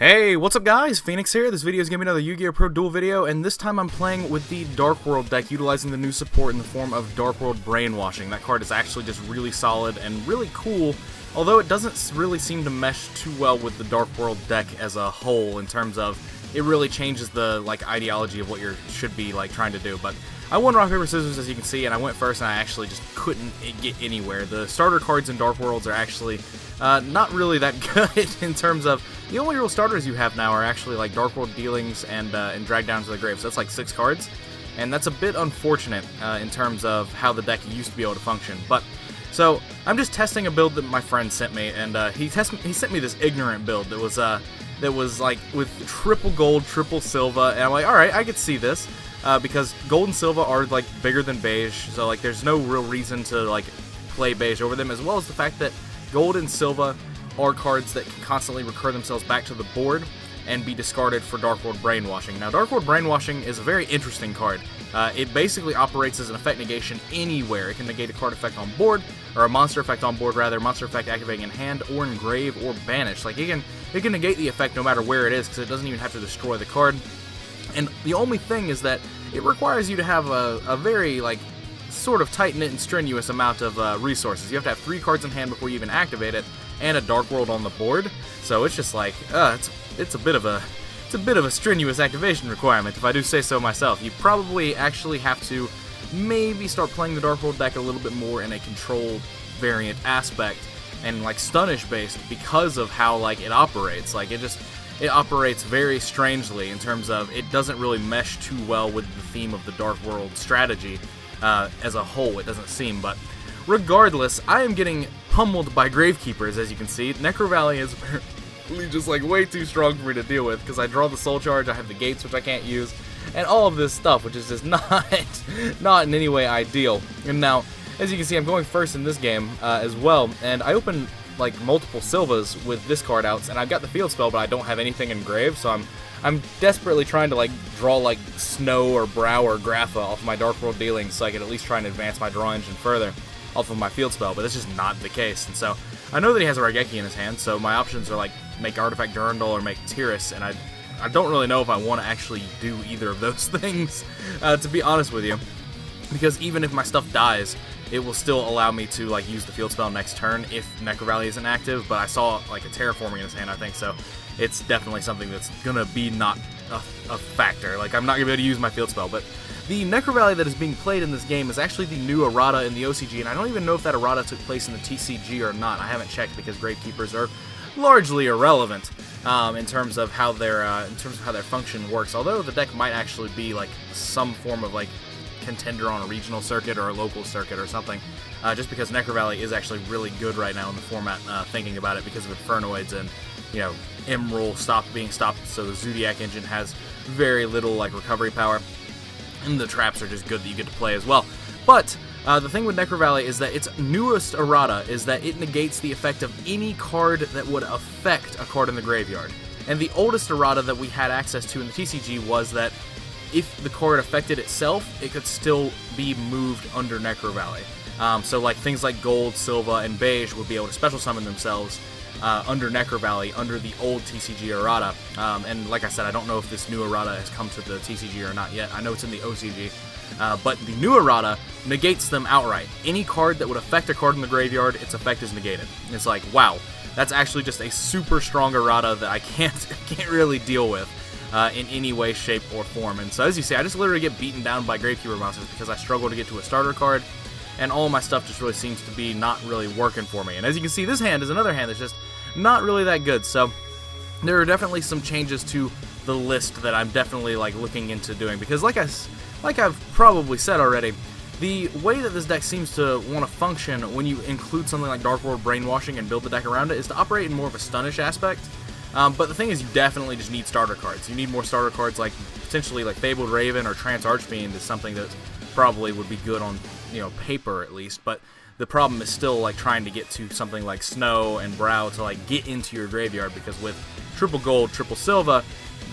Hey, what's up guys? Phoenix here. This video is going to be another Yu-Gi-Oh! Pro Duel video, and this time I'm playing with the Dark World deck, utilizing the new support in the form of Dark World Brainwashing. That card is actually just really solid and really cool, although it doesn't really seem to mesh too well with the Dark World deck as a whole in terms of it really changes the like ideology of what you should be like trying to do. But I won rock paper scissors as you can see, and I went first, and I actually just couldn't get anywhere. The starter cards in Dark Worlds are actually uh, not really that good in terms of the only real starters you have now are actually like Dark World Dealings and uh, and Drag Down to the Grave. So that's like six cards, and that's a bit unfortunate uh, in terms of how the deck used to be able to function. But so I'm just testing a build that my friend sent me, and uh, he test he sent me this ignorant build that was uh that was like with triple Goldd, triple silver, and I'm like, all right, I could see this. Uh, because Goldd and silver are like bigger than Beiige, so like there's no real reason to like play Beiige over them, as well as the fact that Goldd and Sillva are cards that can constantly recur themselves back to the board and be discarded for Dark World Brainwashing. Now, Dark World Brainwashing is a very interesting card. Uh, it basically operates as an effect negation anywhere. It can negate a card effect on board, or a monster effect on board, rather, monster effect activating in hand, or in grave, or banish. Like, it can, it can negate the effect no matter where it is, because it doesn't even have to destroy the card. And the only thing is that it requires you to have a, a very, like, sort of tight-knit and strenuous amount of uh, resources. You have to have three cards in hand before you even activate it, and a Dark World on the board. So it's just like, uh, it's it's a bit of a it's a bit of a strenuous activation requirement, if I do say so myself. You probably actually have to maybe start playing the Dark World deck a little bit more in a control variant aspect and like stunish based because of how like it operates. Like it just it operates very strangely in terms of it doesn't really mesh too well with the theme of the Dark World strategy uh, as a whole, it doesn't seem, but regardless, I am getting pummeled by Gravekeepers, as you can see. Necro Valley is just like way too strong for me to deal with, because I draw the Soul Charge, I have the Gates, which I can't use, and all of this stuff, which is just not, not in any way ideal. And now, as you can see, I'm going first in this game uh, as well, and I open like multiple Sillvas with this card out, and I've got the Field Spell, but I don't have anything in Grave, so I'm I'm desperately trying to like draw like Snoww or Broww or Grapha off my Dark World dealings so I can at least try and advance my draw engine further off of my field spell, but that's just not the case. And so I know that he has a Raigeki in his hand, so my options are like make Artifact Durandal or make Tiras, and I I don't really know if I want to actually do either of those things, uh, to be honest with you. Because even if my stuff dies, it will still allow me to like use the field spell next turn if Necro Valley isn't active, but I saw like a Terraforming in his hand, I think, so it's definitely something that's gonna be not a, a factor. Like, I'm not gonna be able to use my field spell, but the Necro Valley that is being played in this game is actually the new errata in the OCG, and I don't even know if that errata took place in the TCG or not. I haven't checked because Gravekeepers are largely irrelevant um, in terms of how their uh, in terms of how their function works. Although the deck might actually be like some form of like contender on a regional circuit or a local circuit or something. Uh, just because Necro Valley is actually really good right now in the format, uh, thinking about it because of Infernoids and, you know, Emerald stopped being stopped, so the Zoodiac engine has very little, like, recovery power. And the traps are just good that you get to play as well. But, uh, the thing with Necro Valley is that its newest errata is that it negates the effect of any card that would affect a card in the graveyard. And the oldest errata that we had access to in the TCG was that if the card affected itself, it could still be moved under Necro Valley. Um, so like things like Goldd, Sillva, and Beiige would be able to special summon themselves uh, under Necro Valley under the old TCG errata. Um, and like I said, I don't know if this new errata has come to the TCG or not yet. I know it's in the OCG. Uh, but the new errata negates them outright. Any card that would affect a card in the graveyard, its effect is negated. It's like, wow, that's actually just a super strong errata that I can't can't really deal with uh, in any way, shape, or form. And so, as you see, I just literally get beaten down by Gravekeeper monsters because I struggle to get to a starter card, and all my stuff just really seems to be not really working for me. And as you can see, this hand is another hand that's just not really that good. So, there are definitely some changes to the list that I'm definitely like looking into doing because, like I, like I've probably said already, the way that this deck seems to want to function when you include something like Dark World Brainwashing and build the deck around it is to operate in more of a stunish aspect. Um, but the thing is, you definitely just need starter cards. You need more starter cards, like potentially like Fabled Raven or Trance Archfiend is something that probably would be good on you know paper at least. But the problem is still like trying to get to something like Snoww and Broww to like get into your graveyard because with triple Goldd, triple silver,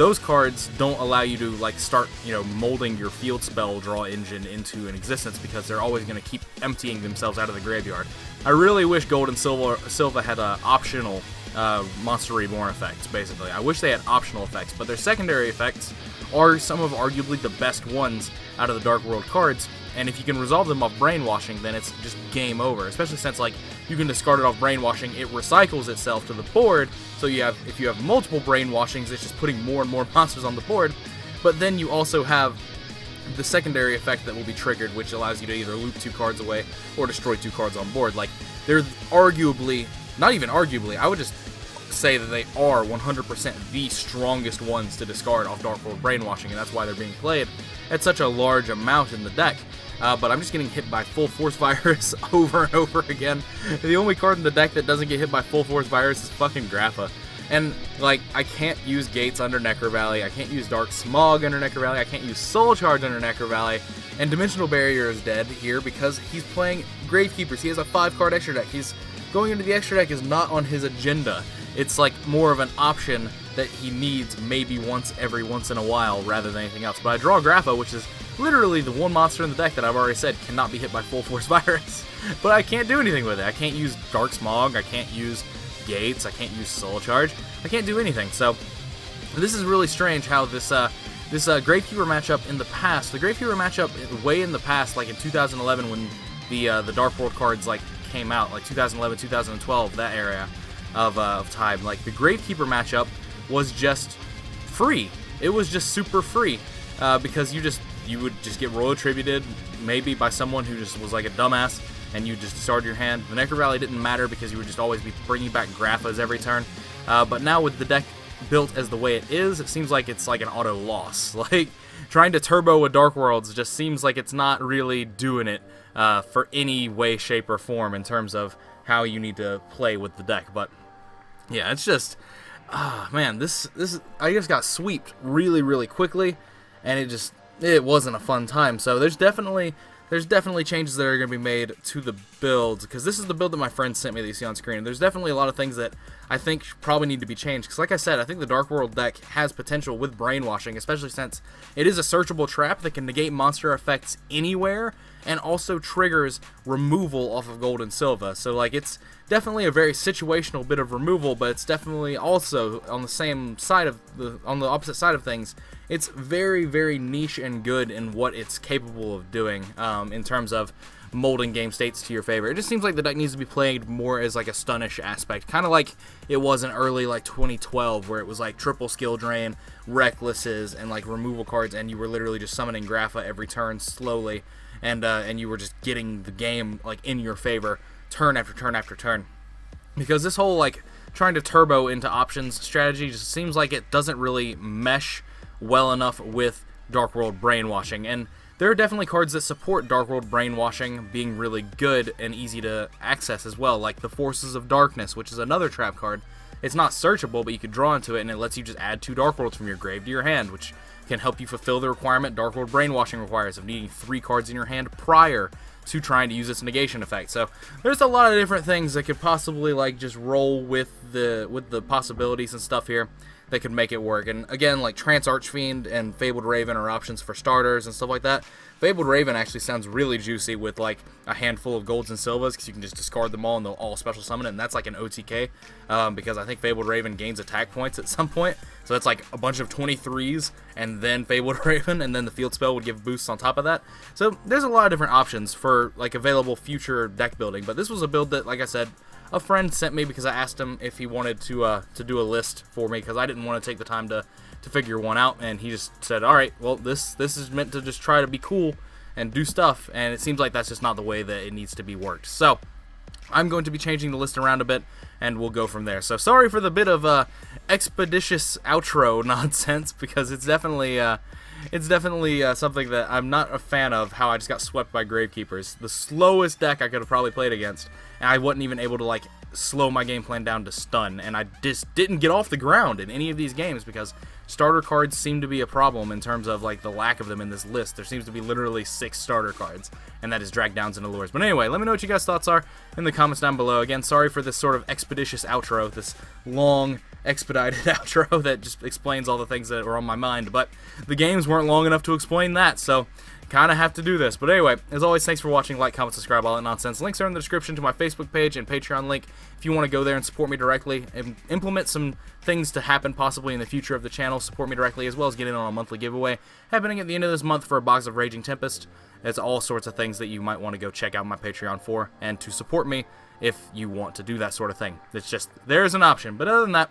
those cards don't allow you to like start you know molding your field spell draw engine into an existence because they're always going to keep emptying themselves out of the graveyard. I really wish Goldd and Silver Sillva had an optional uh, Monster Reborn effects, basically. I wish they had optional effects, but their secondary effects are some of arguably the best ones out of the Dark World cards, and if you can resolve them off Brainwashing, then it's just game over, especially since, like, you can discard it off Brainwashing, it recycles itself to the board, so you have, if you have multiple Brainwashings, it's just putting more and more monsters on the board, but then you also have the secondary effect that will be triggered, which allows you to either loop two cards away or destroy two cards on board. Like, they're arguably, not even arguably, I would just say that they are 100% the strongest ones to discard off Dark World Brainwashing, and that's why they're being played at such a large amount in the deck. Uh, but I'm just getting hit by Full Force Virus over and over again. The only card in the deck that doesn't get hit by Full Force Virus is fucking Grapha. And, like, I can't use Gates under Necro Valley, I can't use Dark Smog under Necro Valley, I can't use Soul Charge under Necro Valley, and Dimensional Barrier is dead here because he's playing Gravekeepers. He has a 5-card extra deck. He's going into the extra deck is not on his agenda. It's like more of an option that he needs maybe once every once in a while rather than anything else. But I draw Grapha, which is literally the one monster in the deck that I've already said cannot be hit by Full Force Virus. but I can't do anything with it. I can't use Dark Smog, I can't use gates, I can't use Soul Charge, I can't do anything. So this is really strange how this uh, this uh, Gravekeeper matchup in the past, the Gravekeeper matchup way in the past, like in 2011 when the uh, the Dark World cards like came out, like 2011, 2012, that area of, uh, of time, like the Gravekeeper matchup was just free. It was just super free uh, because you just you would just get royal attributed maybe by someone who just was like a dumbass and you just discard your hand. The Necro Valley didn't matter because you would just always be bringing back Graphas every turn. Uh, but now with the deck built as the way it is, it seems like it's like an auto loss. Like trying to turbo a Dark Worlds just seems like it's not really doing it uh, for any way, shape, or form in terms of how you need to play with the deck. But yeah, it's just ah man, this this I just got swept really really quickly, and it just it wasn't a fun time. So there's definitely there's definitely changes that are going to be made to the build because this is the build that my friend sent me that you see on screen. There's definitely a lot of things that I think probably need to be changed because like I said, I think the Dark World deck has potential with brainwashing, especially since it is a searchable trap that can negate monster effects anywhere and also triggers removal off of Goldd and silver. So like it's definitely a very situational bit of removal, but it's definitely also on the same side of the on the opposite side of things. It's very very niche and good in what it's capable of doing um, in terms of molding game states to your favor. It just seems like the deck needs to be played more as like a stunish aspect, kind of like it was in early like 2012, where it was like triple skill drain, recklesses, and like removal cards, and you were literally just summoning Grapha every turn slowly and uh, and you were just getting the game like in your favor turn after turn after turn. Because this whole like trying to turbo into options strategy just seems like it doesn't really mesh well enough with Dark World brainwashing and there are definitely cards that support Dark World brainwashing being really good and easy to access as well, like the Forces of Darkness, which is another trap card. It's not searchable, but you could draw into it, and it lets you just add two Dark Worlds from your grave to your hand, which can help you fulfill the requirement Dark World Brainwashing requires of needing three cards in your hand prior to trying to use its negation effect. So there's a lot of different things that could possibly like just roll with the with the possibilities and stuff here that could make it work. And again, like Trance Archfiend and Fabled Raven are options for starters and stuff like that. Fabled Raven actually sounds really juicy with like a handful of Goldds and silvers because you can just discard them all and they'll all special summon it, and that's like an OTK um, because I think Fabled Raven gains attack points at some point. So that's like a bunch of 23s and then Fabled Raven, and then the field spell would give boosts on top of that. So there's a lot of different options for like available future deck building, but this was a build that, like I said, a friend sent me because I asked him if he wanted to uh, to do a list for me because I didn't want to take the time to to figure one out, and he just said, "All right, well this this is meant to just try to be cool and do stuff," and it seems like that's just not the way that it needs to be worked. So I'm going to be changing the list around a bit, and we'll go from there. So sorry for the bit of uh, expeditious outro nonsense because it's definitely. Uh, it's definitely uh, something that I'm not a fan of. How I just got swept by Gravekeepers, the slowest deck I could have probably played against, and I wasn't even able to like slow my game plan down to stun, and I just didn't get off the ground in any of these games because starter cards seem to be a problem in terms of like the lack of them in this list. There seems to be literally six starter cards, and that is drag downs and allures. But anyway, let me know what you guys' thoughts are in the comments down below. Again, sorry for this sort of expeditious outro, this long, expedited outro that just explains all the things that were on my mind. But the games weren't long enough to explain that, so kind of have to do this. But anyway, as always, thanks for watching. Like, comment, subscribe, all that nonsense. Links are in the description to my Facebook page and Patreon link if you want to go there and support me directly and implement some things to happen possibly in the future of the channel. Support me directly as well as get in on a monthly giveaway happening at the end of this month for a box of Raging Tempest. It's all sorts of things that you might want to go check out my Patreon for and to support me if you want to do that sort of thing. It's just, there is an option. But other than that,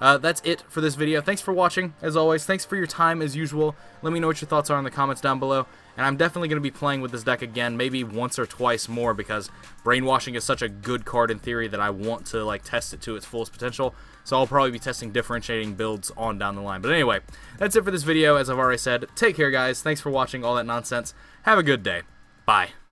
uh, that's it for this video. Thanks for watching, as always. Thanks for your time, as usual. Let me know what your thoughts are in the comments down below. And I'm definitely going to be playing with this deck again, maybe once or twice more, because Brainwashing is such a good card in theory that I want to like test it to its fullest potential. So I'll probably be testing differentiating builds on down the line. But anyway, that's it for this video. As I've already said, take care, guys. Thanks for watching all that nonsense. Have a good day. Bye.